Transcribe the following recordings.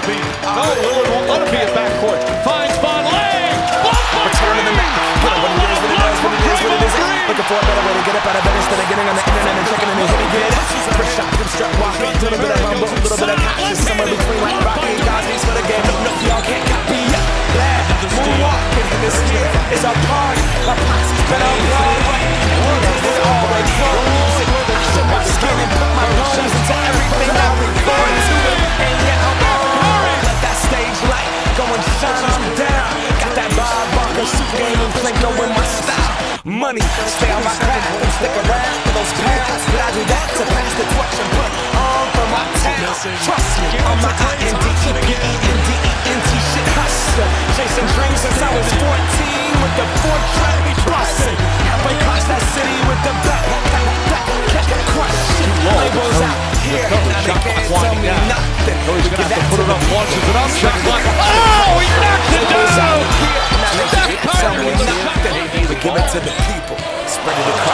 Going to be. No, Lillard won't let him be at backcourt. Finds it it it it is. Looking for a better way to get up out of bed instead of getting on the internet and checking and my style. Money, stay on my craft and stick around for those pounds. But I do that to pass the torch and put on for my town. Trust me, I'm my I-N-D-E-P-E-N-D-E-N-T shit hustler. Chasing dreams since I was 14 with the four track bustin'. Halfway across that city with the back, back, back, back, crushing. Labels out here, now they to the people, spread it across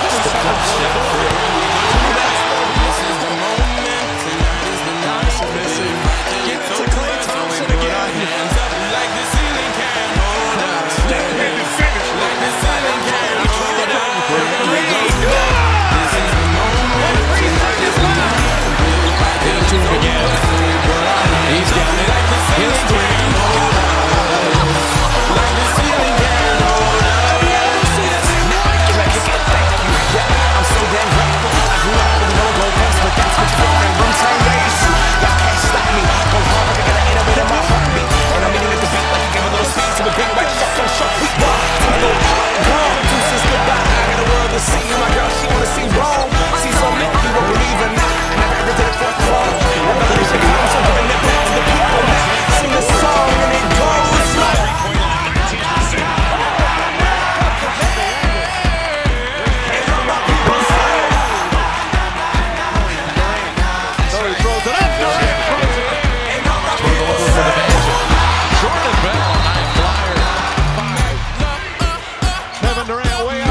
Man, we go